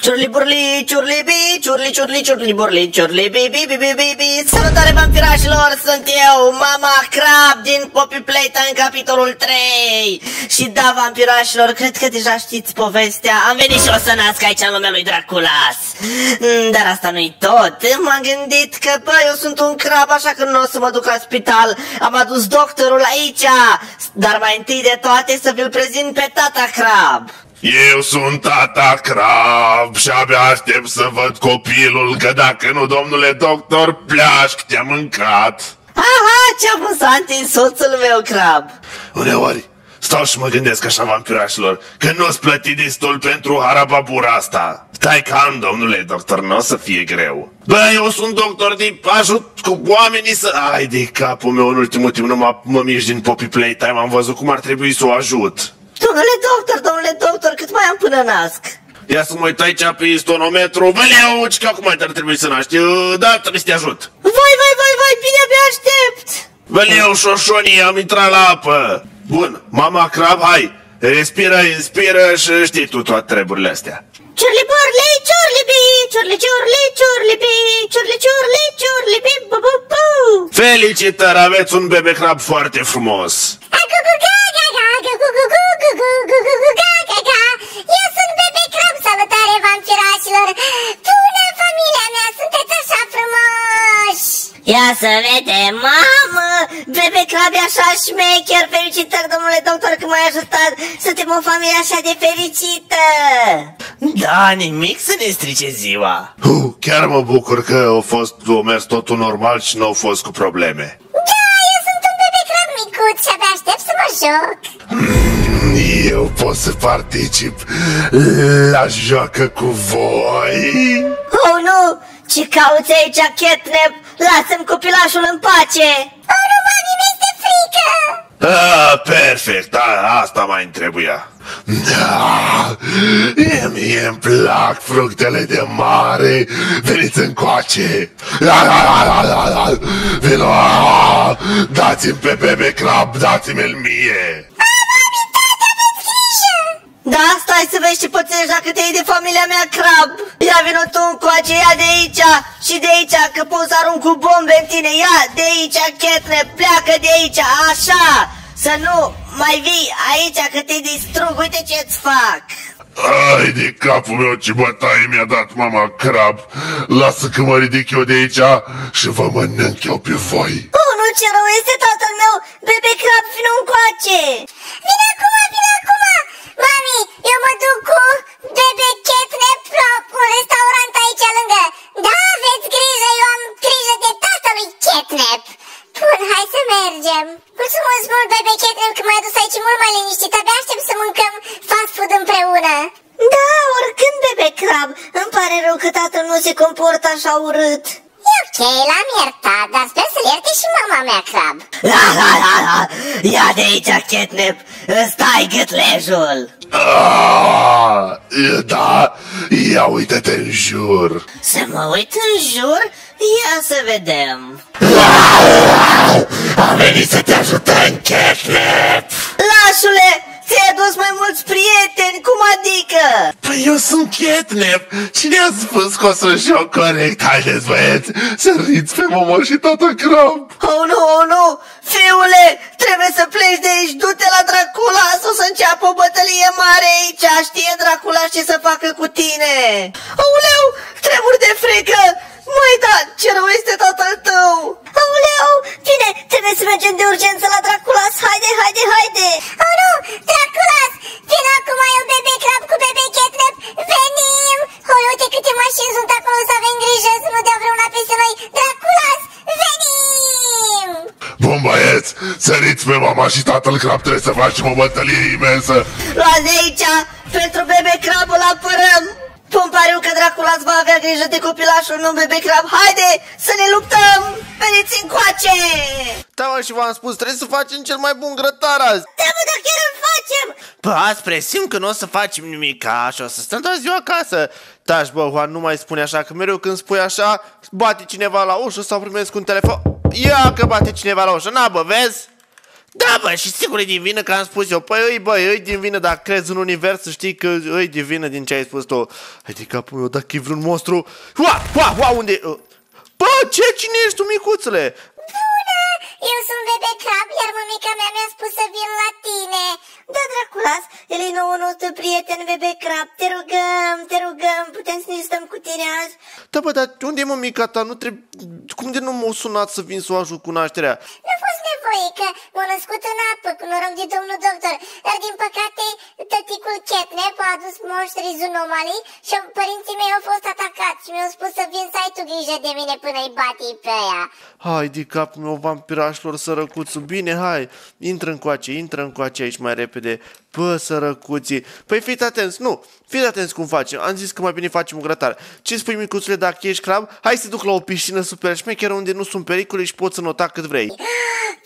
Ciurli burli, ciurli bi, ciurli ciurli ciurli burli, ciurli bi bi bi bi bi bi. Salutare vampirașilor, sunt eu, Mama Crab din Poppy Playtime capitolul 3 Și da, vampirașilor, cred că deja știți povestea. Am venit și o să nasc aici în lumea lui Draculas. Mm, Dar asta nu-i tot. M-am gândit că, bă, eu sunt un crab, așa că nu o să mă duc la spital. Am adus doctorul aici. Dar mai întâi de toate să vi-l prezint pe tata crab Eu sunt tata Crab și abia aștept să văd copilul, că dacă nu, domnule doctor, pleașc, te-am mâncat. Aha, ce amuzant e soțul meu, crab! Uneori, stau și mă gândesc așa, vampirașilor, că nu-ți plăti destul pentru harababura asta. Stai calm, domnule doctor, nu o să fie greu. Bă, eu sunt doctor de ajut cu oamenii să... Ai de capul meu, în ultimul timp nu mă, mă mișc din Poppy Playtime, am văzut cum ar trebui să o ajut. Domnule doctor, domnule doctor, cât mai am până nasc? Ia să mă uit aici pe istonometru. Văleu, că acum ar trebui să naști. Da, trebuie să te ajut. Vai, vai, vai, vai, bine abia aștept! Văleu, șoșonii, am intrat la apă. Bun, mama crab, hai. Respiră, inspiră și știi tu toate treburile astea. Ciurli burli, ciurli bi, ciurli ciurli, ciurli bi, ciurli ciurli, ciurli bi, bu bu bu. Felicitări, aveți un bebe crab foarte frumos. Ia să vedem, mamă! Bebe Crab e așa șmecher! Felicitări, domnule doctor, că m-ai ajutat! Suntem o familie așa de fericită! Da, nimic să ne strice ziua! Uh, chiar mă bucur că a fost a mers totul normal și nu au fost cu probleme. Da, eu sunt un Bebe Crab micuț și abia aștept să mă joc! Eu pot să particip la joacă cu voi? Oh, nu! Ce cauți aici, Catnap? Lasă-mi copilașul în pace! Oh, nu, mami, mi-este frică! Ah, perfect, A, asta mai îmi trebuia. Da, mie, mie îmi plac fructele de mare. Veniți încoace. La, la, la, la, la, la. Vino, ah, dați-mi pe bebe crab, dați-mi-l mie. Da, stai să vezi ce pățești dacă te iei de familia mea, crab! Ia vino tu încoace, ia de aici și de aici, că pot să arunc cu bombe în tine! Ia de aici, Catnap, pleacă de aici, așa! Să nu mai vii aici, că te distrug, uite ce-ți fac! Ai de capul meu ce bătaie mi-a dat mama crab. Lasă că mă ridic eu de aici și vă mănânc eu pe voi. Oh, nu, ce rău este tatăl meu! Bebe crab, vino încoace! Vine acum, vine acum! Mami, eu mă duc cu Bebe Catnap la un restaurant aici lângă. Da, aveți grijă, eu am grijă de tatălui Catnap. Bun, hai să mergem. Mulțumesc mult, Bebe Catnap, că m-ai adus aici mult mai liniștit. Abia aștept să mâncăm fast food împreună. Da, oricând, bebe crab, îmi pare rău că tatăl nu se comportă așa urât. E ok, l-am iertat, dar sper să-l ierte și mama mea, crab. La, la, la, la. Ia de aici, Catnap, stai gâtlejul! Ah, da, ia uite-te în jur. Să mă uit în jur? Ia să vedem. Am venit să te ajutăm, Catnap. Lașule, ți-ai adus mai mulți prieteni, cum adică? Păi eu sunt Catnap. Cine a spus că o să joc corect? Haideți, băieți, să riți pe mama și tata crab. Oh nu, oh nu, fiule, trebuie să pleci de aici, du-te la Dracula, o să înceapă o bătălie mare aici, știe Dracula ce să facă cu tine. Auleu, tremur de frică, Măi, da, ce rău este tatăl tău! Aoleu, bine, trebuie să mergem de urgență la Draculas, băieți, săriți pe mama și tatăl crab, trebuie să facem o bătălie imensă. Luați de aici, pentru bebe crabul apărăm! Pun pariu că Dracula va avea grijă de copilașul meu bebe crab. Haide să ne luptăm! Veniți încoace! Da, mă, și v-am spus, trebuie să facem cel mai bun grătar azi. Da, mă, dar chiar îl facem! Bă, azi presim că nu o să facem nimic și o să stăm toată ziua acasă. Taci, bă, Juan, nu mai spune așa, că mereu când spui așa, bate cineva la ușă sau primesc un telefon. Ia că bate cineva la ușă, na, bă, vezi? Da, bă, și sigur e din vină că am spus eu. Păi, îi, bă, îi din vină, dacă crezi în univers, să știi că îi din vină din ce ai spus tu. Hai de capul meu, dacă e vreun monstru... Ua, ua, ua, unde... Bă, ce? Cine ești tu, micuțule? Bună! Eu sunt Bebe Crab, iar mămica mea mi-a spus să vin la tine. Da, Draculas, el e nouă nostru prieten, Bebe Crab. Te rugăm, te rugăm, putem să ne stăm cu tine azi? Da, bă, dar unde e mămica ta? Nu trebuie... Cum de nu m-au sunat să vin să o ajut cu nașterea? Nu a fost nevoie, că m-a născut în apă, cu noroc de domnul doctor. Dar din păcate, tăticul Catnap a adus moștri zunomali și părinții mei au fost atacați și mi-au spus să vin să ai tu grijă de mine până îi bati pe ea. Hai de capul meu, vampirașilor, sărăcuțu, bine, hai, intră încoace, intră încoace aici mai repede. Bă, sărăcuții, păi fiți atenți, nu, fiți atenți cum facem, am zis că mai bine facem o grătare. Ce spui, micuțule, dacă ești crab, hai să te duc la o piscină super șmecheră unde nu sunt pericole și poți să nota cât vrei.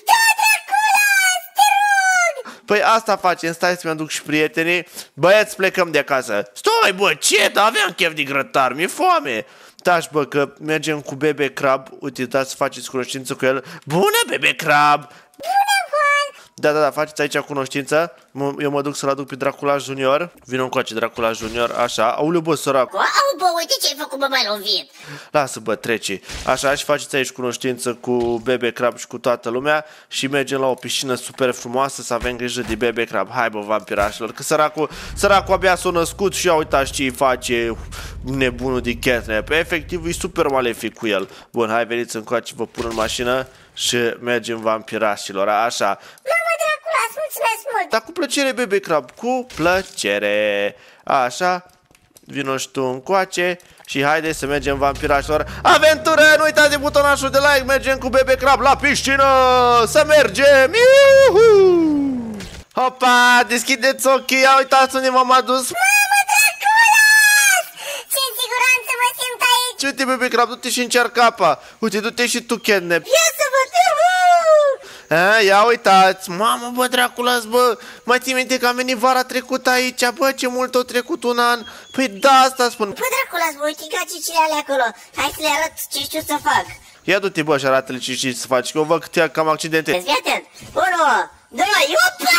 Da, Draculas, te rog! Păi asta facem, stai să-mi aduc și prietenii, băieți, plecăm de acasă. Stai, bă, ce, dar aveam chef de grătar, mi-e foame. Taci, bă, că mergem cu Bebe Crab, uite, dați să faceți cunoștință cu el. Bună, Bebe Crab! Bună, Juan! Da, da, da, faceți aici cunoștință. M- Eu mă duc să-l aduc pe Dracula Junior. Vino încoace Dracula Junior, așa. Auleu, bă, sărac. Wow, bă, uite ce ai făcut, bă, mai lovit. Lasă, bă, trece. Așa, și faceți aici cunoștință cu Bebe Crab și cu toată lumea și mergem la o piscină super frumoasă să avem grijă de Bebe Crab. Hai, bă, vampirașilor, că săracul, săracul abia s-a născut și ia uitați ce îi face nebunul de catnap. Efectiv, e super malefic cu el. Bun, hai, veniți încoace, vă pun în mașină și mergem vampirașilor, așa. Mamă, Draculas, mulțumesc mult! Dar cu plăcere, Bebe Crab, cu plăcere. Așa, vino și tu încoace și haide să mergem vampirașilor. Aventură, nu uitați de butonașul de like, mergem cu Bebe Crab la piscină, să mergem! Iuhu! Hopa, deschideți ochii, ia uitați unde m-am adus. Mamă, Draculas! Ce în siguranță mă simt aici! Ce uite, Bebe Crab, du-te și încearcă apa. Uite, du-te și tu, catnap. Ia să văd! A, ia uitați, mamă, bă, Draculas, bă, mai ții minte că am venit vara trecută aici, bă, ce mult a trecut un an. Păi da, asta spun. Bă, Draculas, voi uite gacicile alea acolo. Hai să le arăt ce știu să fac. Ia du-te, bă, și arată-le ce știi să faci, că eu văd că te cam accidente. Vezi, fii atent. Unu, doi, upa!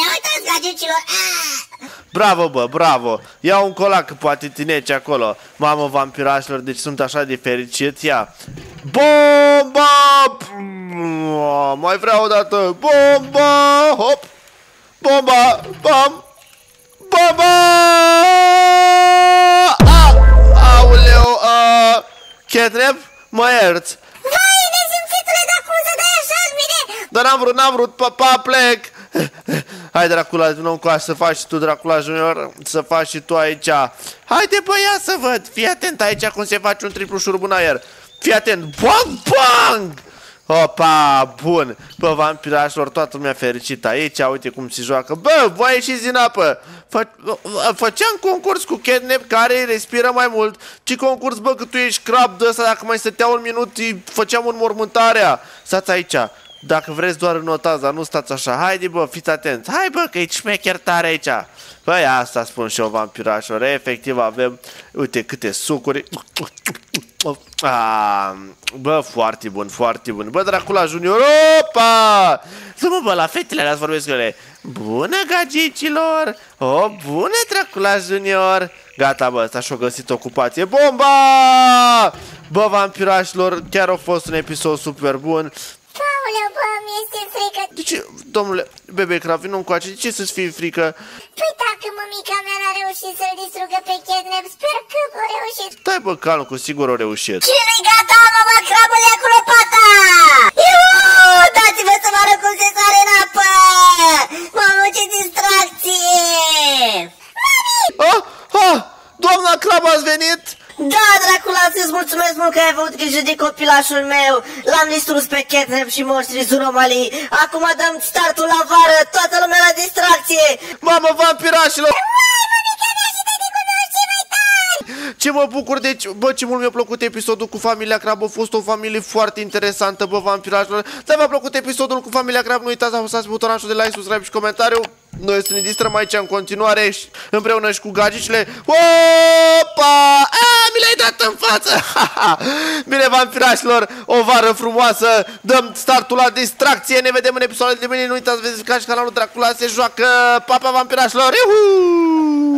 Ia uitați gagicilor! Ah! Bravo, bă, bravo. Ia un colac, poate tineci acolo. Mamă, vampirașilor, deci sunt așa de fericit. Ia. Bomba! Pum, Mai vreau o dată. Bomba! Hop! Bomba! Bam! Bomba! Au! Auleu! A! Catnap? Mă ierți. Vai, nesimțitule, dar cum să dai așa în mine? Dar n-am vrut, n-am vrut, papa, plec! Hai, Dracula, nu cu să faci și tu, Dracula Junior, să faci și tu aici. Haide, bă, ia să văd. Fii atent aici cum se face un triplu șurub în aer. Fii atent. Bang, bang! Opa, bun. Bă, vampirașilor, toată lumea fericită aici. Uite cum se joacă. Bă, voi ieșiți din apă. Fă, făceam concurs cu Catnap care respiră mai mult. Ce concurs, bă, că tu ești crab de ăsta, dacă mai stătea un minut, îi făceam înmormântarea. Stați aici. Dacă vreți doar notați, dar nu stați așa. Haide, bă, fiți atenți. Hai, bă, că e șmecher tare aici. Păi asta spun și eu, vampirașilor. Efectiv avem, uite, câte sucuri. Ah, bă, foarte bun, foarte bun. Bă, Dracula Junior, opa! Să mă, bă, la fetele alea vorbesc cu ele. Bună, gagicilor! O, bună, Dracula Junior! Gata, bă, ăsta și-a găsit ocupație. Bomba! Bă, vampirașilor, chiar a fost un episod super bun. De ce, domnule, bebe Crab, nu încoace, de ce să-ți fie frică? Păi dacă mămica mea n-a reușit să-l distrugă pe Catnap, sper că a reușit. Stai, bă, calm, cu sigur o reușit. Cine-i gata, mama, crabul ia cu lopata! Iu, dați-vă să vă arăt cum se sare în apă! Mamă, ce distracție! Ah, ah, doamna Crab, ați venit? Da, Dracula, îți mulțumesc mult că ai avut grijă de copilașul meu. L-am distrus pe Catnap și monștrii Zunomali. Acum dăm startul la vară, toată lumea la distracție. Mamă, vampirașilor! Ce mă bucur, deci, bă, ce mult mi-a plăcut episodul cu familia Crab, a fost o familie foarte interesantă, bă, vampirașilor. Dacă v-a plăcut episodul cu familia Crab, nu uitați să apăsați butonul de like, subscribe și comentariu. Noi să ne distrăm aici în continuare și împreună și cu gagicile. Opa! A, mi mi l-ai dat în față! Bine, vampirașilor, o vară frumoasă, dăm startul la distracție, ne vedem în episoadele de mâine, nu uitați să verificați canalul Dracula se joacă, papa vampirașilor, iuhu!